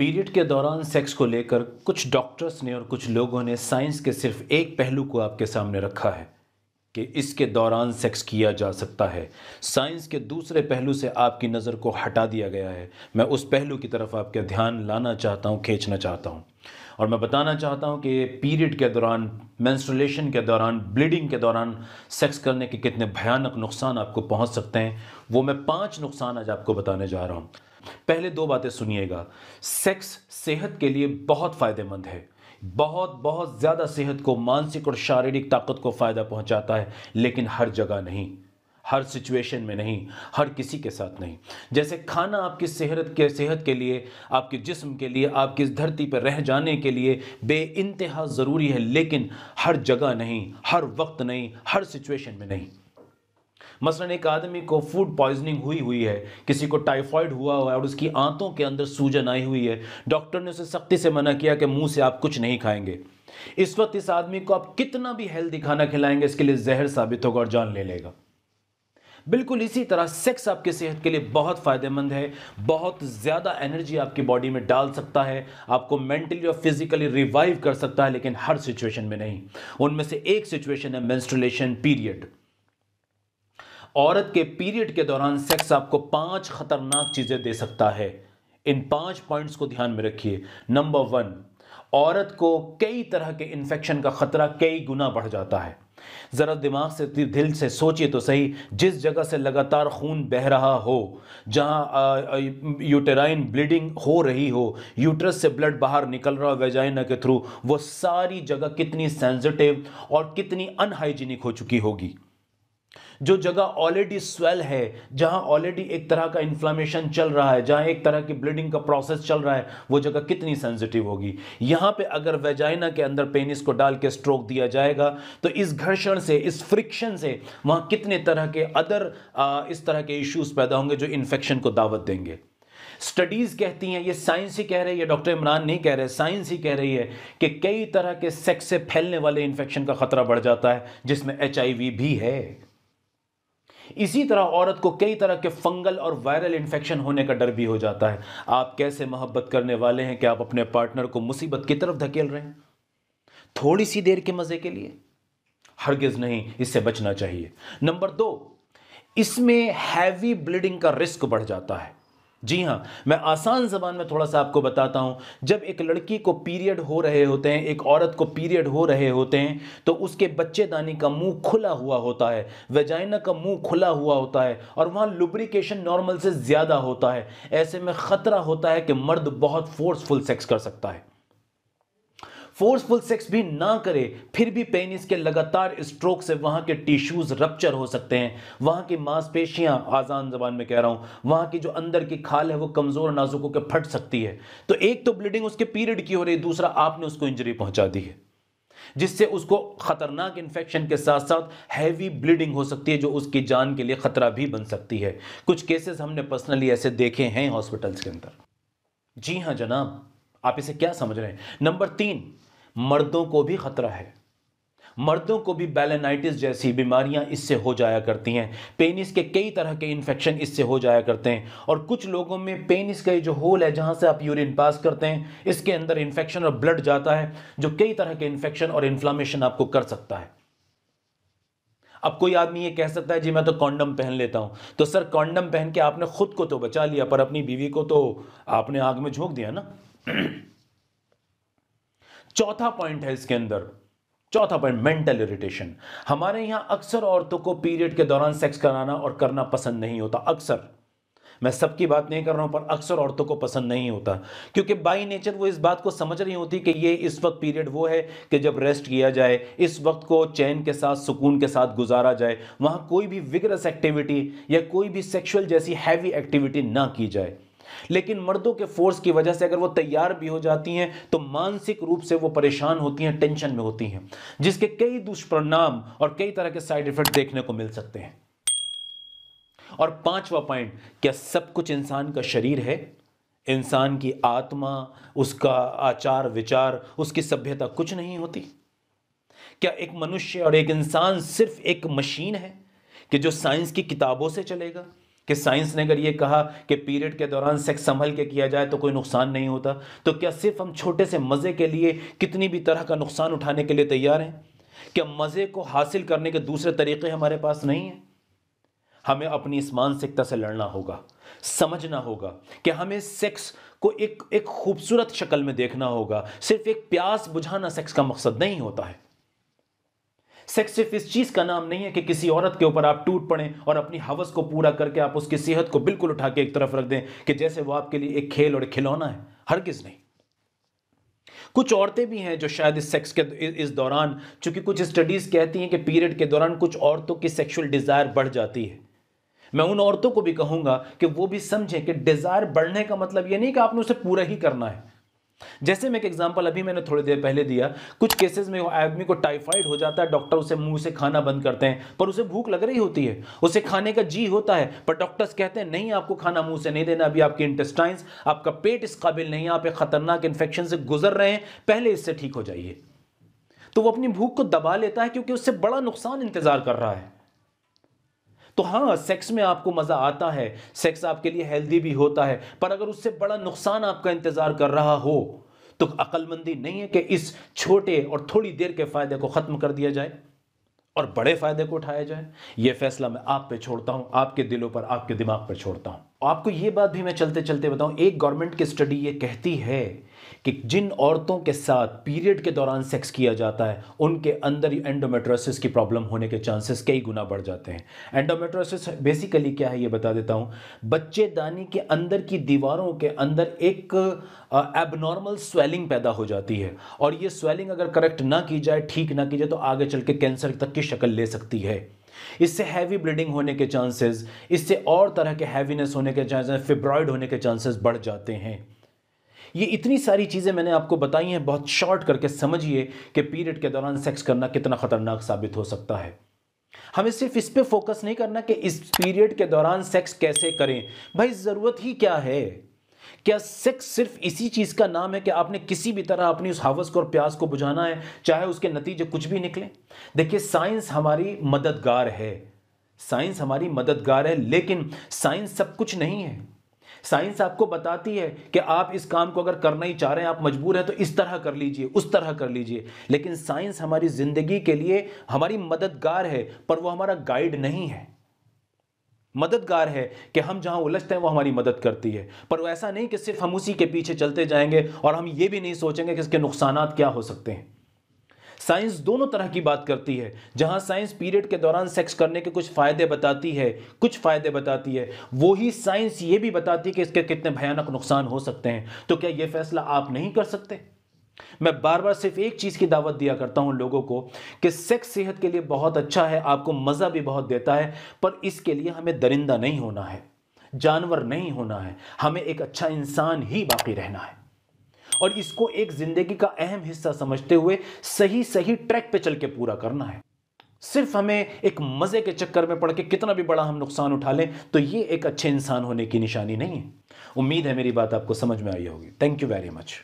Period के दौरान sex को लेकर कुछ डॉक्टर्स ने और कुछ लोगों ने साइंस के सिर्फ़ एक पहलू को आपके सामने रखा है कि इसके दौरान सेक्स किया जा सकता है। साइंस के दूसरे पहलू से आपकी नज़र को हटा दिया गया है। मैं उस पहलू की तरफ़ आपका ध्यान लाना चाहता हूँ, खींचना चाहता हूँ। और मैं बताना चाहता हूँ कि पीरियड के दौरान, मैंस्ट्रुलेशन के दौरान, ब्लीडिंग के दौरान सेक्स करने के कितने भयानक नुकसान आपको पहुँच सकते हैं, वो मैं पाँच नुकसान आज आपको बताने जा रहा हूँ। पहले दो बातें सुनिएगा। सेक्स सेहत के लिए बहुत फ़ायदेमंद है। बहुत बहुत ज़्यादा सेहत को, मानसिक और शारीरिक ताकत को फ़ायदा पहुंचाता है, लेकिन हर जगह नहीं। हर सिचुएशन में नहीं, हर किसी के साथ नहीं। जैसे खाना आपकी सेहत के सेहत के लिए, आपके जिस्म के लिए, आपकी इस धरती पर रह जाने के लिए बे इंतहा ज़रूरी है, लेकिन हर जगह नहीं, हर वक्त नहीं, हर सिचुएशन में नहीं। मसलन एक आदमी को फ़ूड पॉइजनिंग हुई हुई है, किसी को टाइफॉइड हुआ हुआ है और उसकी आंतों के अंदर सूजन आई हुई है। डॉक्टर ने उसे सख्ती से मना किया कि मुँह से आप कुछ नहीं खाएँगे। इस वक्त इस आदमी को आप कितना भी हेल्दी खाना खिलाएँगे, इसके लिए जहर साबित होगा और जान ले लेगा। बिल्कुल इसी तरह सेक्स आपकी सेहत के लिए बहुत फ़ायदेमंद है, बहुत ज़्यादा एनर्जी आपकी बॉडी में डाल सकता है, आपको मेंटली और फिजिकली रिवाइव कर सकता है, लेकिन हर सिचुएशन में नहीं। उनमें से एक सिचुएशन है मेंस्ट्रुलेशन पीरियड औरत के पीरियड के दौरान सेक्स आपको पाँच खतरनाक चीज़ें दे सकता है। इन पाँच पॉइंट्स को ध्यान में रखिए। नंबर वन औरत को कई तरह के इन्फेक्शन का खतरा कई गुना बढ़ जाता है। ज़रा दिमाग से, दिल से सोचिए तो सही, जिस जगह से लगातार खून बह रहा हो, जहाँ यूटेराइन ब्लीडिंग हो रही हो यूट्रस से ब्लड बाहर निकल रहा हो वेजाइना के थ्रू वो सारी जगह कितनी सेंसिटिव और कितनी अनहाइजीनिक हो चुकी होगी। जो जगह ऑलरेडी स्वेल है, जहाँ ऑलरेडी एक तरह का इन्फ्लामेशन चल रहा है, जहाँ एक तरह की ब्लीडिंग का प्रोसेस चल रहा है, वो जगह कितनी सेंसिटिव होगी? यहाँ पे अगर वेजाइना के अंदर पेनिस को डाल के स्ट्रोक दिया जाएगा तो इस घर्षण से, इस फ्रिक्शन से वहाँ कितने तरह के अदर इस तरह के इश्यूज़ पैदा होंगे जो इन्फेक्शन को दावत देंगे? स्टडीज़ कहती हैं, ये साइंस ही कह रही है डॉक्टर इमरान नहीं कह रहे साइंस ही कह रही है कि कई तरह के सेक्स से फैलने वाले इन्फेक्शन का खतरा बढ़ जाता है, जिसमें एचआईवी भी है। इसी तरह औरत को कई तरह के फंगल और वायरल इन्फेक्शन होने का डर भी हो जाता है। आप कैसे मोहब्बत करने वाले हैं कि आप अपने पार्टनर को मुसीबत की तरफ़ धकेल रहे हैं? थोड़ी सी देर के मज़े के लिए। हरगिज नहीं, इससे बचना चाहिए। नंबर दो, इसमें हैवी ब्लीडिंग का रिस्क बढ़ जाता है। जी हाँ मैं आसान जबान में थोड़ा सा आपको बताता हूँ। जब एक लड़की को पीरियड हो रहे होते हैं, एक औरत को पीरियड हो रहे होते हैं तो उसके बच्चेदानी का मुँह खुला हुआ होता है, वेजाइना का मुँह खुला हुआ होता है और वहाँ लुब्रिकेशन नॉर्मल से ज़्यादा होता है। ऐसे में ख़तरा होता है कि मर्द बहुत फोर्सफुल सेक्स कर सकता है। फोर्सफुल सेक्स भी ना करे, फिर भी पेनिस के लगातार स्ट्रोक से वहाँ के टिश्यूज रप्चर हो सकते हैं। वहाँ की मांसपेशियाँ आसान जबान में कह रहा हूँ, वहाँ की जो अंदर की खाल है वो कमज़ोर नाजुक होकर फट सकती है। तो एक तो ब्लीडिंग उसके पीरियड की हो रही है, दूसरा आपने उसको इंजरी पहुँचा दी है। जिससे उसको खतरनाक इन्फेक्शन के साथ साथ हैवी ब्लीडिंग हो सकती है, जो उसकी जान के लिए खतरा भी बन सकती है। कुछ केसेस हमने पर्सनली ऐसे देखे हैं हॉस्पिटल्स के अंदर। जी हाँ जनाब, आप इसे क्या समझ रहे हैं? नंबर तीन मर्दों को भी खतरा है। मर्दों को भी बैलेनाइटिस जैसी बीमारियाँ इससे हो जाया करती हैं। पेनिस के कई तरह के इन्फेक्शन इससे हो जाया करते हैं। और कुछ लोगों में पेनिस का जो होल है, जहाँ से आप यूरिन पास करते हैं, इसके अंदर इन्फेक्शन और ब्लड जाता है, जो कई तरह के इन्फेक्शन और इन्फ्लामेशन आपको कर सकता है। अब कोई आदमी ये कह सकता है, जी, मैं तो कॉन्डम पहन लेता हूँ। तो सर, कॉन्डम पहन के आपने खुद को तो बचा लिया, पर अपनी बीवी को तो आपने आग में झोंक दिया ना? चौथा पॉइंट है इसके अंदर। चौथा पॉइंट मेंटल इरिटेशन हमारे यहाँ अक्सर औरतों को पीरियड के दौरान सेक्स कराना और करना पसंद नहीं होता, अक्सर। मैं सबकी बात नहीं कर रहा हूँ, पर अक्सर औरतों को पसंद नहीं होता। क्योंकि बाई नेचर वो इस बात को समझ रही होती कि ये इस वक्त पीरियड वो है कि जब रेस्ट किया जाए, इस वक्त को चैन के साथ, सुकून के साथ गुजारा जाए, वहाँ कोई भी विगरस एक्टिविटी या कोई भी सेक्सुअल जैसी हैवी एक्टिविटी ना की जाए। लेकिन मर्दों के फोर्स की वजह से अगर वो तैयार भी हो जाती हैं तो मानसिक रूप से वो परेशान होती हैं, टेंशन में होती हैं, जिसके कई दुष्परिणाम और कई तरह के साइड इफ़ेक्ट देखने को मिल सकते हैं। और पांचवा पॉइंट, क्या सब कुछ इंसान का शरीर है? इंसान की आत्मा, उसका आचार विचार, उसकी सभ्यता कुछ नहीं होती। क्या एक मनुष्य और एक इंसान सिर्फ़ एक मशीन है कि जो साइंस की किताबों से चलेगा? कि साइंस ने अगर ये कहा कि पीरियड के दौरान सेक्स संभल के किया जाए तो कोई नुकसान नहीं होता तो क्या सिर्फ़ हम छोटे से मज़े के लिए कितनी भी तरह का नुकसान उठाने के लिए तैयार हैं? क्या मज़े को हासिल करने के दूसरे तरीके हमारे पास नहीं हैं? हमें अपनी इस मानसिकता से लड़ना होगा, समझना होगा कि हमें सेक्स को एक एक खूबसूरत शक्ल में देखना होगा। सिर्फ़ एक प्यास बुझाना सेक्स का मकसद नहीं होता है। सेक्स सिर्फ़ इस चीज़ का नाम नहीं है कि किसी औरत के ऊपर आप टूट पड़े और अपनी हवस को पूरा करके आप उसकी सेहत को बिल्कुल उठा के एक तरफ़ रख दें कि जैसे वो आपके लिए एक खेल और खिलौना है, हर किस नहीं। कुछ औरतें भी हैं जो शायद इस सेक्स के इस दौरान, चूँकि कुछ स्टडीज़ कहती हैं कि पीरियड के दौरान कुछ औरतों की सेक्सुअल डिज़ायर बढ़ जाती है। मैं उन औरतों को भी कहूँगा कि वो भी समझें कि डिज़ायर बढ़ने का मतलब ये नहीं कि आपने उसे पूरा ही करना है। जैसे मैं एक एग्जांपल अभी मैंने थोड़ी देर पहले दिया, कुछ केसेस में आदमी को टाइफाइड हो जाता है डॉक्टर उसे मुँह से खाना बंद करते हैं, पर उसे भूख लग रही होती है, उसे खाने का जी होता है, पर डॉक्टर्स कहते हैं, नहीं, आपको खाना मुँह से नहीं देना, अभी आपके इंटेस्टाइंस आपका पेट इस काबिल नहीं आप एक खतरनाक इन्फेक्शन से गुजर रहे हैं, पहले इससे ठीक हो जाइए। तो वो अपनी भूख को दबा लेता है क्योंकि उससे बड़ा नुकसान इंतज़ार कर रहा है। तो हाँ सेक्स में आपको मज़ा आता है सेक्स आपके लिए हेल्दी भी होता है, पर अगर उससे बड़ा नुकसान आपका इंतज़ार कर रहा हो तो अक्लमंदी नहीं है कि इस छोटे और थोड़ी देर के फ़ायदे को ख़त्म कर दिया जाए और बड़े फ़ायदे को उठाया जाए। यह फैसला मैं आप पे छोड़ता हूँ, आपके दिलों पर, आपके दिमाग पर छोड़ता हूँ। आपको ये बात भी मैं चलते चलते बताऊँ, एक गवर्नमेंट की स्टडी ये कहती है कि जिन औरतों के साथ पीरियड के दौरान सेक्स किया जाता है, उनके अंदर एंडोमेट्रोसिस की प्रॉब्लम होने के चांसेस कई गुना बढ़ जाते हैं। एंडोमेट्रोसिस बेसिकली क्या है ये बता देता हूँ, बच्चेदानी के अंदर की दीवारों के अंदर एक एबनॉर्मल स्वेलिंग पैदा हो जाती है। और ये स्वेलिंग अगर करेक्ट ना की जाए, ठीक ना की जाए तो आगे चल के कैंसर तक की शक्ल ले सकती है। इससे हैवी ब्लीडिंग होने के चांसेस इससे और तरह के हैवीनेस होने के चांसेस फिब्रॉइड होने के चांसेस बढ़ जाते हैं। ये इतनी सारी चीज़ें मैंने आपको बताई हैं, बहुत शॉर्ट करके समझिए कि पीरियड के दौरान सेक्स करना कितना ख़तरनाक साबित हो सकता है। हमें सिर्फ़ इस पे फोकस नहीं करना कि इस पीरियड के दौरान सेक्स कैसे करें। भाई, ज़रूरत ही क्या है? क्या सेक्स सिर्फ़ इसी चीज़ का नाम है कि आपने किसी भी तरह अपनी उस हवस को और प्यास को बुझाना है, चाहे उसके नतीजे कुछ भी निकले? देखिए, साइंस हमारी मददगार है। साइंस हमारी मददगार है, लेकिन साइंस सब कुछ नहीं है। साइंस आपको बताती है कि आप इस काम को अगर करना ही चाह रहे हैं, आप मजबूर हैं तो इस तरह कर लीजिए, उस तरह कर लीजिए। लेकिन साइंस हमारी ज़िंदगी के लिए हमारी मददगार है, पर वो हमारा गाइड नहीं है। मददगार है कि हम जहाँ उलझते हैं, वो हमारी मदद करती है। पर ऐसा नहीं कि सिर्फ़ हम उसी के पीछे चलते जाएँगे और हम ये भी नहीं सोचेंगे कि इसके नुकसान क्या हो सकते हैं। साइंस दोनों तरह की बात करती है, जहाँ साइंस पीरियड के दौरान सेक्स करने के कुछ फ़ायदे बताती है, कुछ फ़ायदे बताती है, वो ही साइंस ये भी बताती है कि इसके कितने भयानक नुकसान हो सकते हैं। तो क्या ये फैसला आप नहीं कर सकते? मैं बार बार सिर्फ़ एक चीज़ की दावत दिया करता हूँ लोगों को कि सेक्स सेहत के लिए बहुत अच्छा है, आपको मज़ा भी बहुत देता है, पर इसके लिए हमें दरिंदा नहीं होना है, जानवर नहीं होना है, हमें एक अच्छा इंसान ही बाकी रहना है। और इसको एक ज़िंदगी का अहम हिस्सा समझते हुए सही सही ट्रैक पे चल के पूरा करना है। सिर्फ़ हमें एक मज़े के चक्कर में पड़ के कितना भी बड़ा हम नुकसान उठा लें तो ये एक अच्छे इंसान होने की निशानी नहीं है। उम्मीद है मेरी बात आपको समझ में आई होगी। Thank you very much